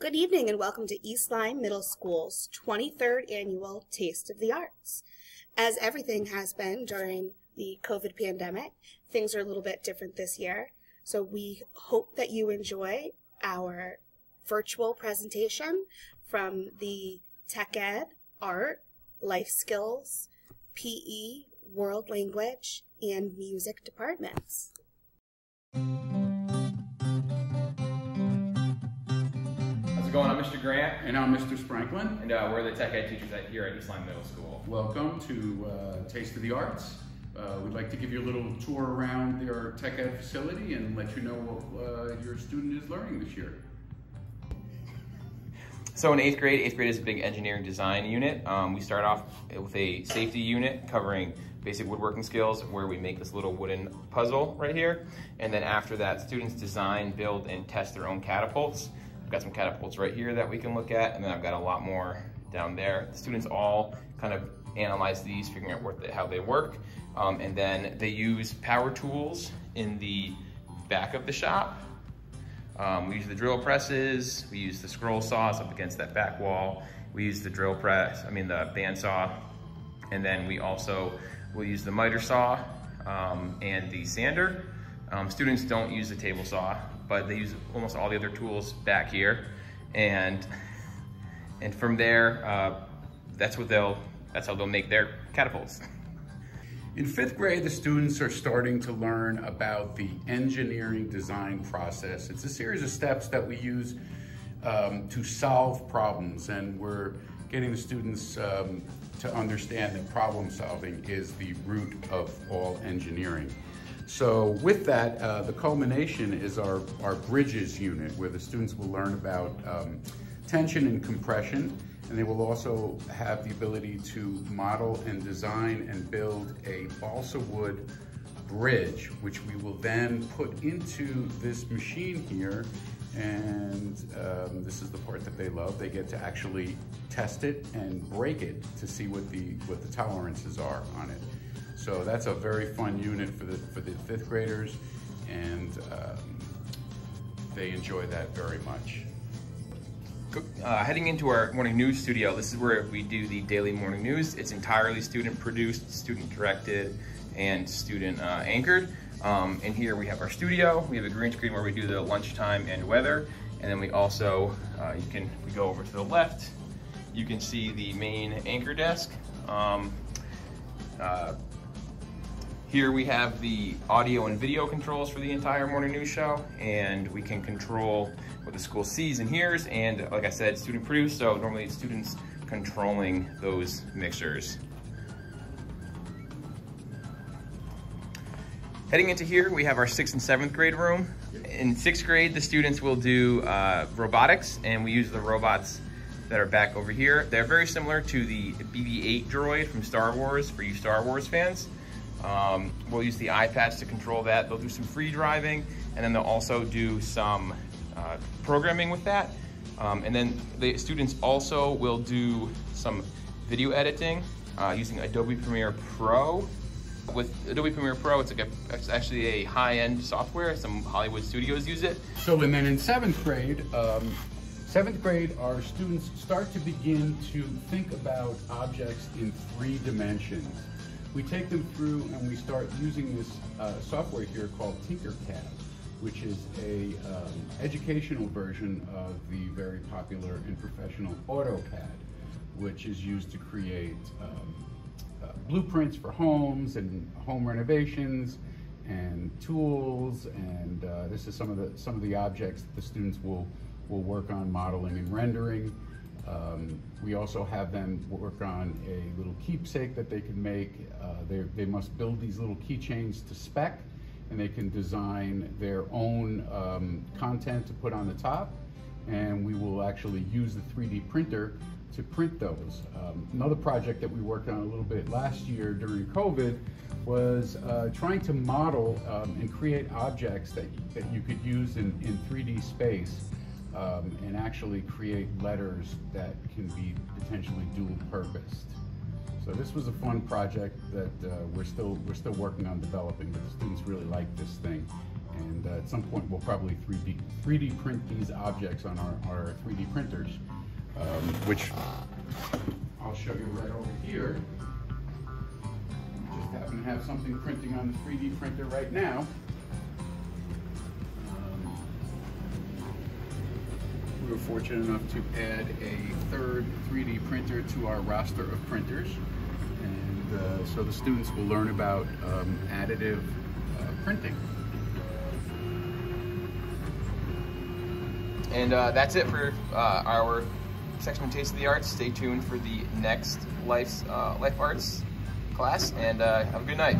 Good evening and welcome to East Lyme Middle School's 23rd annual Taste of the Arts. As everything has been during the COVID pandemic, things are a little bit different this year. So we hope that you enjoy our virtual presentation from the Tech Ed, Art, Life Skills, PE, World Language, and Music departments. Going? I'm Mr. Grant. And I'm Mr. Sprankland. And uh, we're the tech ed teachers at, here at East Lyme Middle School. Welcome to uh, Taste of the Arts. Uh, we'd like to give you a little tour around our tech ed facility and let you know what uh, your student is learning this year. So in eighth grade, eighth grade is a big engineering design unit. Um, we start off with a safety unit covering basic woodworking skills where we make this little wooden puzzle right here. And then after that, students design, build, and test their own catapults. Got some catapults right here that we can look at, and then I've got a lot more down there. The students all kind of analyze these, figuring out what how they work, um, and then they use power tools in the back of the shop. Um, we use the drill presses, we use the scroll saws up against that back wall, we use the drill press, I mean the bandsaw, and then we also will use the miter saw um, and the sander. Um, students don't use the table saw but they use almost all the other tools back here. And, and from there, uh, that's what they'll, that's how they'll make their catapults. In fifth grade, the students are starting to learn about the engineering design process. It's a series of steps that we use um, to solve problems, and we're getting the students um, to understand that problem solving is the root of all engineering. So with that, uh, the culmination is our, our bridges unit where the students will learn about um, tension and compression and they will also have the ability to model and design and build a balsa wood bridge, which we will then put into this machine here. And um, this is the part that they love. They get to actually test it and break it to see what the, what the tolerances are on it. So that's a very fun unit for the, for the fifth graders and um, they enjoy that very much. Uh, heading into our morning news studio, this is where we do the daily morning news. It's entirely student produced, student directed, and student uh, anchored. Um, and here we have our studio. We have a green screen where we do the lunchtime and weather. And then we also, uh, you can, we go over to the left, you can see the main anchor desk. Um, uh, here we have the audio and video controls for the entire morning news show, and we can control what the school sees and hears, and like I said, student produced, so normally students controlling those mixers. Heading into here, we have our sixth and seventh grade room. In sixth grade, the students will do uh, robotics, and we use the robots that are back over here. They're very similar to the BB-8 droid from Star Wars, for you Star Wars fans. Um, we'll use the iPads to control that. They'll do some free driving, and then they'll also do some uh, programming with that. Um, and then the students also will do some video editing uh, using Adobe Premiere Pro. With Adobe Premiere Pro, it's, like a, it's actually a high-end software. Some Hollywood studios use it. So, and then in seventh grade, um, seventh grade, our students start to begin to think about objects in three dimensions we take them through and we start using this uh, software here called Tinkercad, which is a um, educational version of the very popular and professional AutoCAD, which is used to create um, uh, blueprints for homes and home renovations and tools. And uh, this is some of the some of the objects that the students will will work on modeling and rendering. Um, we also have them work on a little keepsake that they can make. Uh, they must build these little keychains to spec and they can design their own um, content to put on the top. And we will actually use the 3D printer to print those. Um, another project that we worked on a little bit last year during COVID was uh, trying to model um, and create objects that, that you could use in, in 3D space um, and actually create letters that can be potentially dual purposed. So this was a fun project that uh, we're still we're still working on developing, but the students really like this thing. And uh, at some point, we'll probably 3D, 3D print these objects on our, our 3D printers, um, which I'll show you right over here. Just happen to have something printing on the 3D printer right now. We were fortunate enough to add a third 3D printer to our roster of printers. And uh, so the students will learn about um, additive uh, printing. And uh, that's it for uh, our section of Taste of the Arts. Stay tuned for the next Life's, uh, Life Arts class, and uh, have a good night.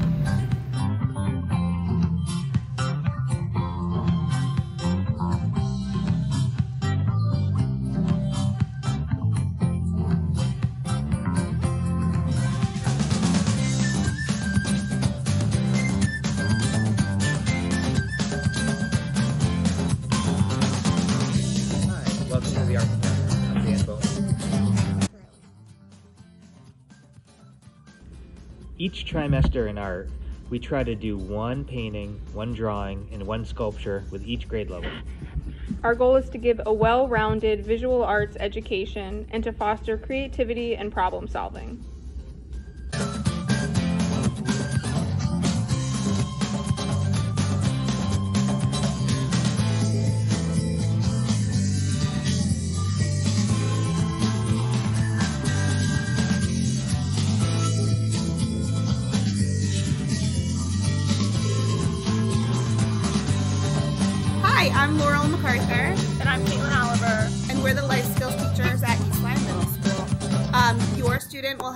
Trimester in art, we try to do one painting, one drawing, and one sculpture with each grade level. Our goal is to give a well rounded visual arts education and to foster creativity and problem solving.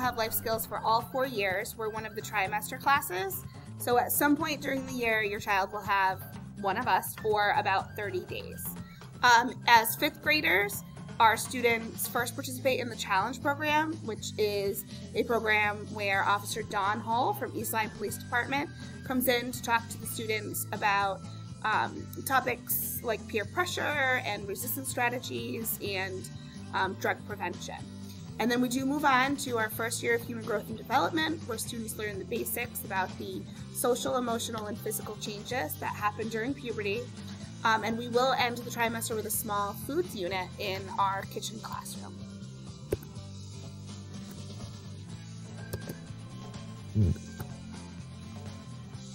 Have life skills for all four years. We're one of the trimester classes. So at some point during the year, your child will have one of us for about 30 days. Um, as fifth graders, our students first participate in the challenge program, which is a program where Officer Don Hall from East Lyme Police Department comes in to talk to the students about um, topics like peer pressure and resistance strategies and um, drug prevention. And then we do move on to our first year of human growth and development, where students learn the basics about the social, emotional, and physical changes that happen during puberty. Um, and we will end the trimester with a small foods unit in our kitchen classroom.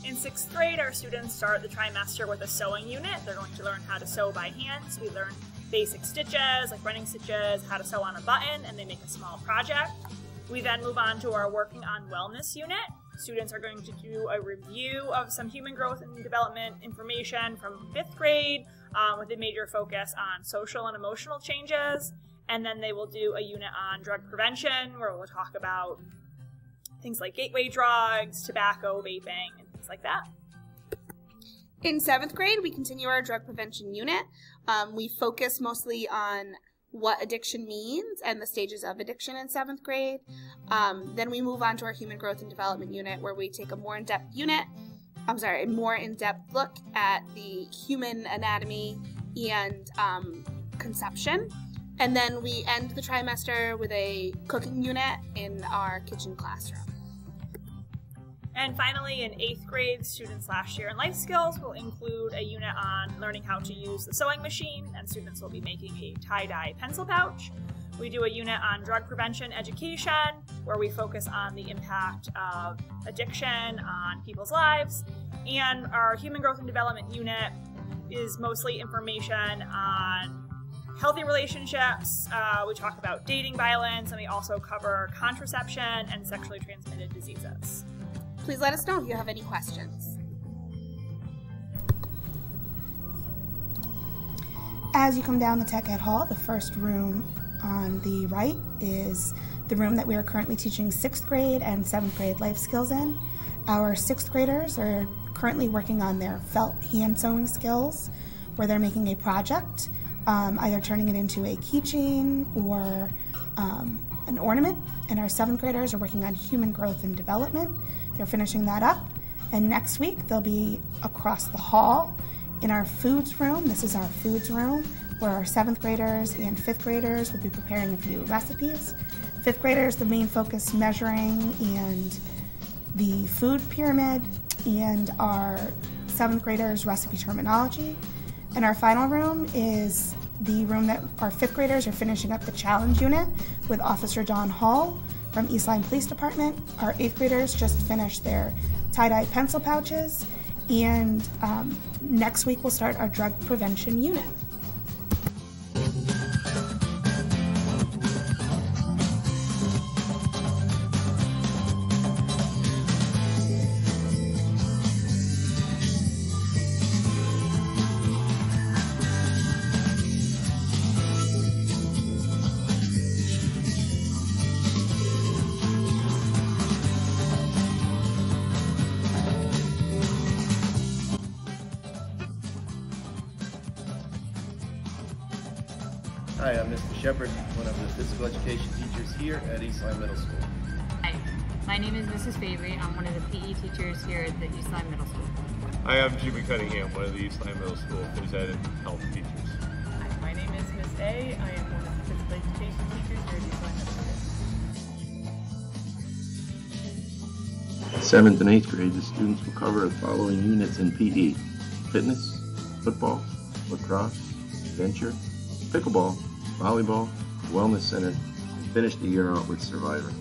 In sixth grade, our students start the trimester with a sewing unit. They're going to learn how to sew by hand. So we learn basic stitches, like running stitches, how to sew on a button, and they make a small project. We then move on to our working on wellness unit. Students are going to do a review of some human growth and development information from fifth grade um, with a major focus on social and emotional changes. And then they will do a unit on drug prevention where we'll talk about things like gateway drugs, tobacco, vaping, and things like that. In seventh grade, we continue our drug prevention unit. Um, we focus mostly on what addiction means and the stages of addiction in seventh grade. Um, then we move on to our human growth and development unit, where we take a more in depth unit. I'm sorry, a more in depth look at the human anatomy and um, conception. And then we end the trimester with a cooking unit in our kitchen classroom. And finally, in eighth grade, students last year in life skills will include a unit on learning how to use the sewing machine, and students will be making a tie dye pencil pouch. We do a unit on drug prevention education, where we focus on the impact of addiction on people's lives. And our human growth and development unit is mostly information on healthy relationships. Uh, we talk about dating violence, and we also cover contraception and sexually transmitted diseases. Please let us know if you have any questions. As you come down the Tech Ed Hall, the first room on the right is the room that we are currently teaching sixth grade and seventh grade life skills in. Our sixth graders are currently working on their felt hand sewing skills, where they're making a project, um, either turning it into a keychain or um, an ornament. And our seventh graders are working on human growth and development. They're finishing that up. And next week, they'll be across the hall in our foods room. This is our foods room where our seventh graders and fifth graders will be preparing a few recipes. Fifth graders, the main focus measuring and the food pyramid, and our seventh graders recipe terminology. And our final room is the room that our fifth graders are finishing up the challenge unit with Officer John Hall from East Lyme Police Department. Our eighth graders just finished their tie-dye pencil pouches. And um, next week we'll start our drug prevention unit. Shepard, one of the physical education teachers here at East Lyme Middle School. Hi, my name is Mrs. Favory. I'm one of the PE teachers here at the East Lyme Middle School. Hi, I'm Jimmy Cunningham, one of the East Lyme Middle School phys ed and health teachers. Hi, my name is Miss A. I am one of the physical education teachers here at East Lyme Middle School. Seventh and eighth grade, the students will cover the following units in PE. Fitness, football, lacrosse, adventure, pickleball, volleyball, wellness center, and finish the year out with Survivor.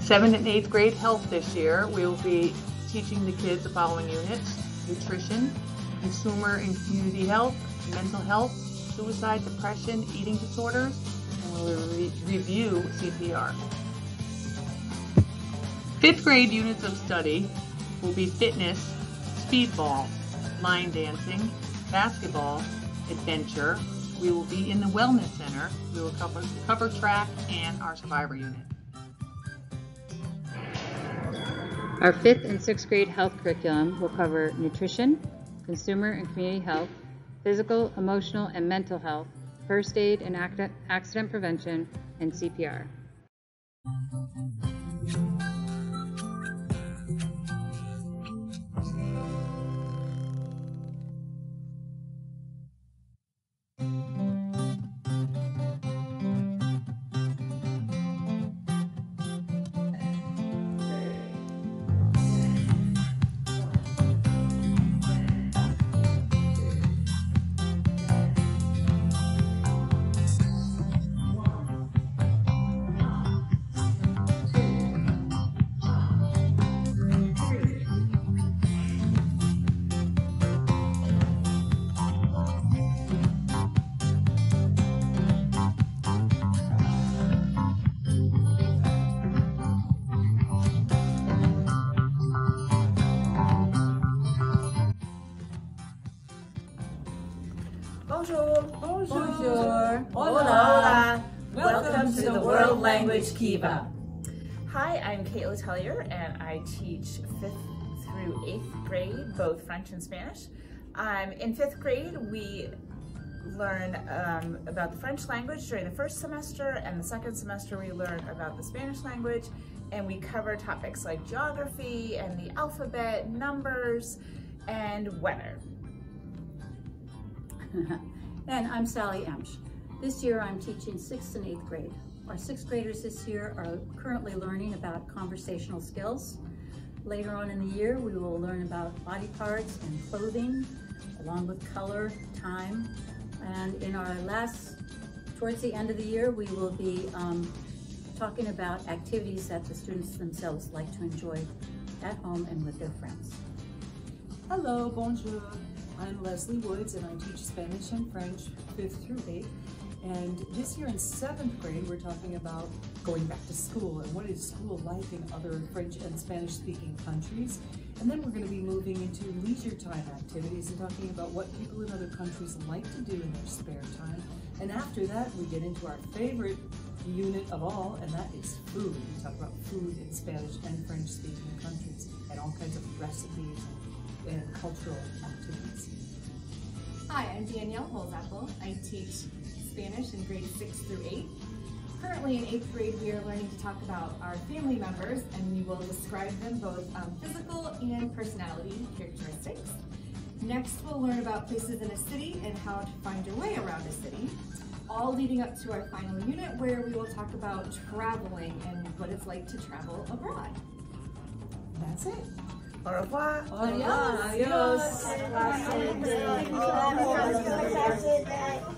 Seventh and eighth grade health this year, we will be teaching the kids the following units. Nutrition, consumer and community health, mental health, suicide, depression, eating disorders, and we will re- review CPR. Fifth grade units of study will be fitness, speedball, line dancing, basketball, adventure. We will be in the wellness center. We will cover, cover track and our survivor unit. Our fifth and sixth grade health curriculum will cover nutrition, consumer and community health, physical, emotional, and mental health, first aid and accident prevention, and CPR. Language Kiva. Hi, I'm Kate Letelier, and I teach fifth through eighth grade, both French and Spanish. Um, in fifth grade, we learn um, about the French language during the first semester, and the second semester we learn about the Spanish language, and we cover topics like geography and the alphabet, numbers, and weather. and I'm Sally Emsch. This year I'm teaching sixth and eighth grade. Our sixth graders this year are currently learning about conversational skills. Later on in the year, we will learn about body parts and clothing, along with color, time. And in our last, towards the end of the year, we will be um, talking about activities that the students themselves like to enjoy at home and with their friends. Hello, bonjour. I'm Leslie Woods and I teach Spanish and French 5th through 8th. And this year in 7th grade, we're talking about going back to school and what is school like in other French and Spanish speaking countries. And then we're going to be moving into leisure time activities and talking about what people in other countries like to do in their spare time. And after that, we get into our favorite unit of all, and that is food. We talk about food in Spanish and French speaking countries and all kinds of recipes and cultural activities. Hi, I'm Danielle Holzapfel. I teach Spanish in grades 6 through 8. Currently in 8th grade, we are learning to talk about our family members and we will describe them both um, physical and personality characteristics. Next, we'll learn about places in a city and how to find your way around a city, all leading up to our final unit where we will talk about traveling and what it's like to travel abroad. That's it. Au revoir. Adios. Adios. No me gusta nada. lo siento. No me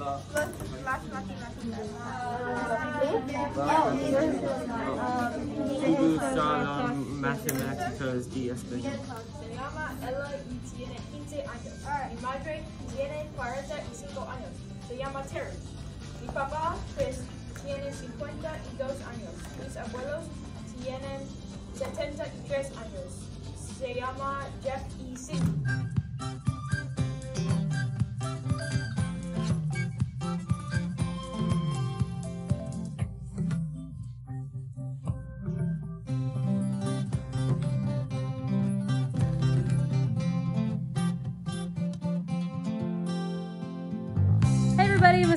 matemáticas de español. Se llama Ella y tiene 15 años. Mi madre tiene 45 años. Se llama Terry. Mi papá, Chris, tiene 52 años. Mis abuelos tienen 73 años. Se llama Jeff y Cindy.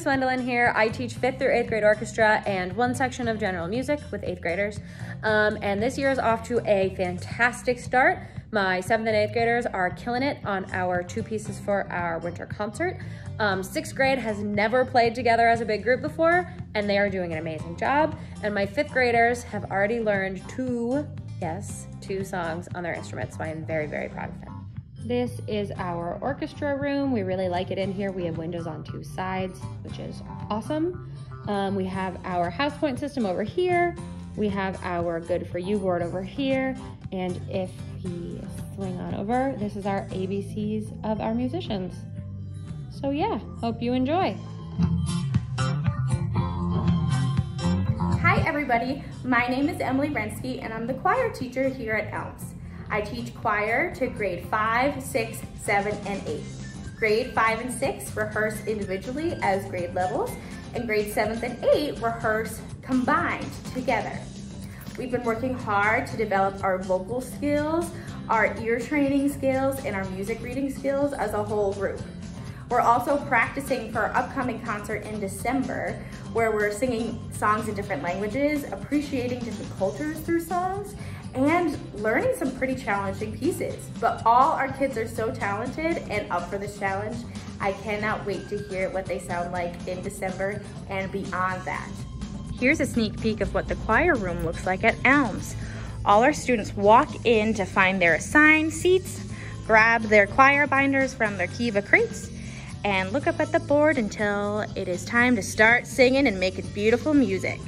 Miss Wendelin here. I teach fifth through eighth grade orchestra and one section of general music with eighth graders. Um, and this year is off to a fantastic start. My seventh and eighth graders are killing it on our two pieces for our winter concert. Um, sixth grade has never played together as a big group before, and they are doing an amazing job. And my fifth graders have already learned two, yes, two songs on their instruments, so I am very, very proud of them. This is our orchestra room. We really like it in here. We have windows on two sides, which is awesome. Um, we have our house point system over here. We have our good for you board over here. And if we swing on over, this is our ABCs of our musicians. So yeah, hope you enjoy. Hi everybody, my name is Emily Rensky and I'm the choir teacher here at Elms. I teach choir to grade 5, 6, 7, and 8. Grade 5 and 6 rehearse individually as grade levels, and grade 7th and 8 rehearse combined together. We've been working hard to develop our vocal skills, our ear training skills, and our music reading skills as a whole group. We're also practicing for our upcoming concert in December, where we're singing songs in different languages, appreciating different cultures through songs, and learning some pretty challenging pieces. But all our kids are so talented and up for this challenge. I cannot wait to hear what they sound like in December and beyond that. Here's a sneak peek of what the choir room looks like at Elms. All our students walk in to find their assigned seats, grab their choir binders from their Kiva crates, and look up at the board until it is time to start singing and making beautiful music.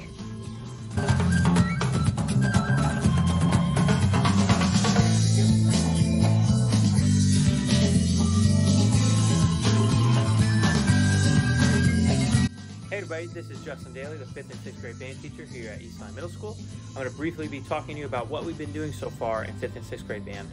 This is Justin Daly, the 5th and 6th grade band teacher here at East Lyme Middle School. I'm going to briefly be talking to you about what we've been doing so far in 5th and 6th grade band.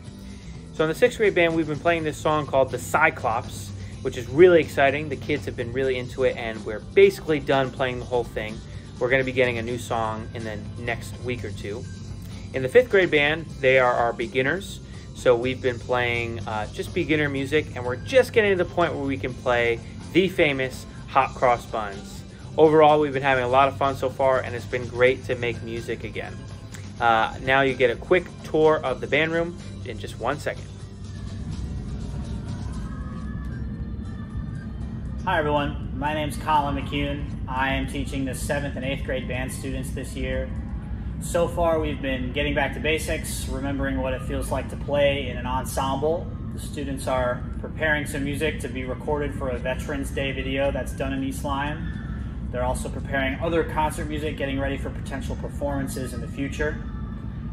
So in the 6th grade band, we've been playing this song called The Cyclops, which is really exciting. The kids have been really into it and we're basically done playing the whole thing. We're going to be getting a new song in the next week or two. In the 5th grade band, they are our beginners. So we've been playing uh, just beginner music and we're just getting to the point where we can play the famous Hot Cross Buns. Overall, we've been having a lot of fun so far, and it's been great to make music again. Uh, now you get a quick tour of the band room in just one second. Hi everyone, my name is Colin McCune. I am teaching the 7th and 8th grade band students this year. So far we've been getting back to basics, remembering what it feels like to play in an ensemble. The students are preparing some music to be recorded for a Veterans Day video that's done in East Lyme. They're also preparing other concert music, getting ready for potential performances in the future.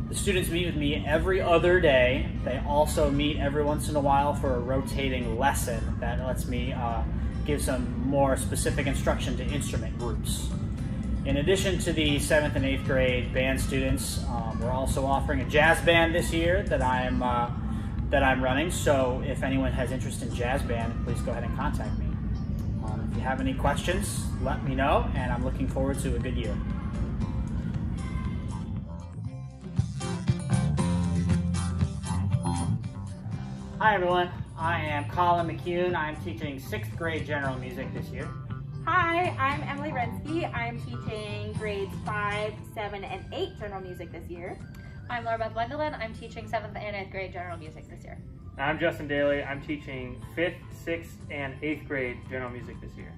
The students meet with me every other day. They also meet every once in a while for a rotating lesson that lets me uh, give some more specific instruction to instrument groups. In addition to the 7th and 8th grade band students, um, we're also offering a jazz band this year that I'm, uh, that I'm running. So if anyone has interest in jazz band, please go ahead and contact me. If you have any questions, let me know, and I'm looking forward to a good year. Hi everyone, I am Colin McCune. I'm teaching sixth grade general music this year. Hi, I'm Emily Rensky. I'm teaching grades 5, 7, and 8 general music this year. I'm Laura Beth Wendelin. I'm teaching 7th and 8th grade general music this year. I'm Justin Daly. I'm teaching 5th, 6th, and 8th grade general music this year.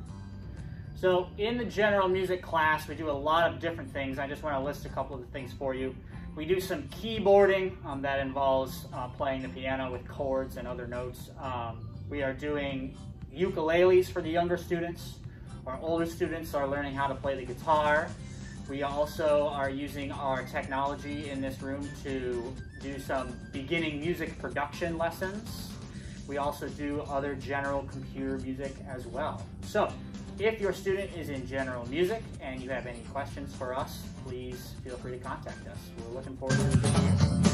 So in the general music class, we do a lot of different things. I just want to list a couple of the things for you. We do some keyboarding um, that involves uh, playing the piano with chords and other notes. Um, we are doing ukuleles for the younger students. Our older students are learning how to play the guitar. We also are using our technology in this room to do some beginning music production lessons. We also do other general computer music as well. So if your student is in general music and you have any questions for us, please feel free to contact us. We're looking forward to.